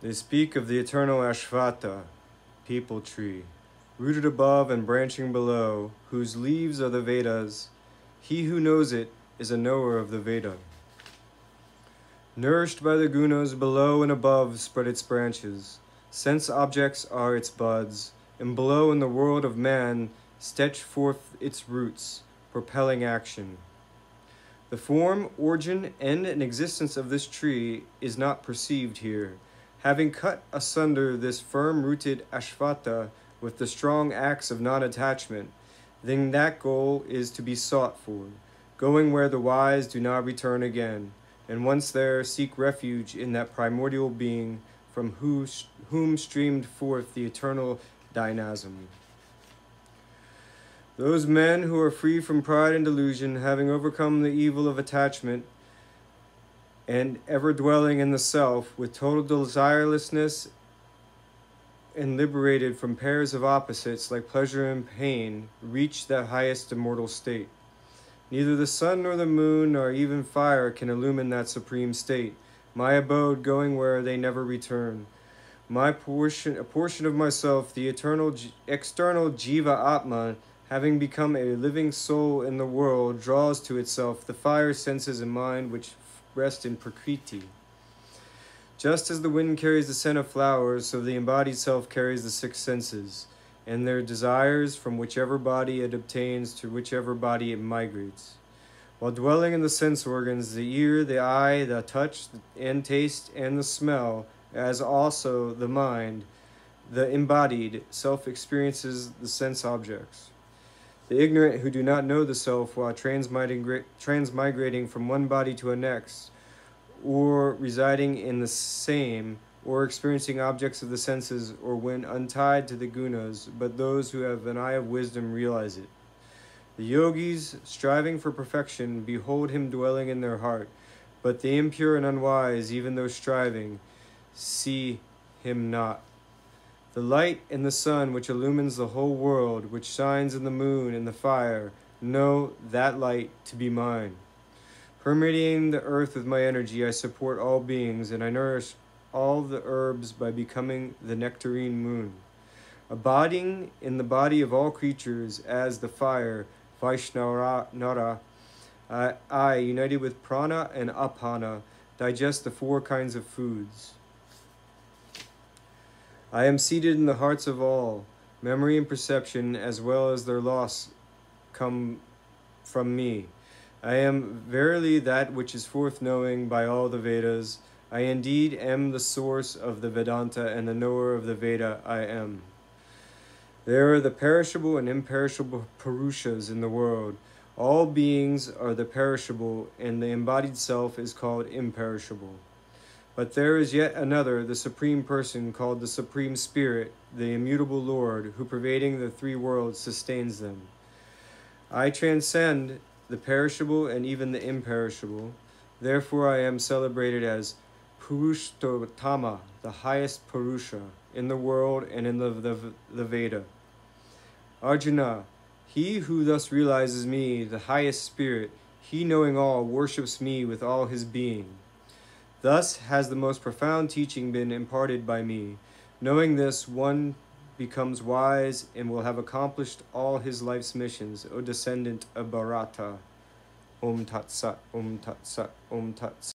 They speak of the eternal Ashvattha, peepul tree, rooted above and branching below, whose leaves are the Vedas. He who knows it is a knower of the Veda. Nourished by the gunas below and above spread its branches. Sense objects are its buds, and below in the world of man stretch forth its roots, propelling action. The form, origin, end, and existence of this tree is not perceived here. Having cut asunder this firm rooted Ashvattha with the strong axe of non attachment, then that goal is to be sought for, going where the wise do not return again and once there seek refuge in that primordial being from whom streamed forth the eternal dynasm. Those men who are free from pride and delusion, having overcome the evil of attachment, and ever dwelling in the self with total desirelessness and liberated from pairs of opposites like pleasure and pain, reach that highest immortal state. Neither the sun nor the moon nor even fire can illumine that supreme state, my abode going where they never return. My portion, a portion of myself, the eternal, external Jiva Atma, having become a living soul in the world, draws to itself the fire senses and mind which rest in Prakriti. Just as the wind carries the scent of flowers, so the embodied self carries the six senses and their desires from whichever body it obtains to whichever body it migrates. While dwelling in the sense organs, the ear, the eye, the touch, and taste, and the smell, as also the mind, the embodied self experiences the sense objects. The ignorant who do not know the self while transmigrating from one body to a next, or residing in the same, or experiencing objects of the senses, or when untied to the gunas, but those who have an eye of wisdom realize it. The yogis, striving for perfection, behold him dwelling in their heart, but the impure and unwise, even though striving, see him not. The light and the sun, which illumines the whole world, which shines in the moon and the fire, know that light to be mine. Permeating the earth with my energy, I support all beings, and I nourish all the herbs by becoming the nectarine moon. Abiding in the body of all creatures as the fire, Vaishvanara, uh, I, united with prana and apana, digest the four kinds of foods. I am seated in the hearts of all. Memory and perception, as well as their loss, come from me. I am verily that which is forth knowing by all the Vedas, I indeed am the source of the Vedanta and the knower of the Veda I am. There are the perishable and imperishable Purushas in the world. All beings are the perishable, and the embodied self is called imperishable. But there is yet another, the Supreme Person, called the Supreme Spirit, the immutable Lord, who pervading the three worlds sustains them. I transcend the perishable and even the imperishable. Therefore I am celebrated as Purushottama, the highest Purusha, in the world and in the, the, the Veda. Arjuna, he who thus realizes me, the highest spirit, he knowing all, worships me with all his being. Thus has the most profound teaching been imparted by me. Knowing this, one becomes wise and will have accomplished all his life's missions, O descendant of Bharata. Om Tat Sat, Om Tat Sat, Om Tat Sat.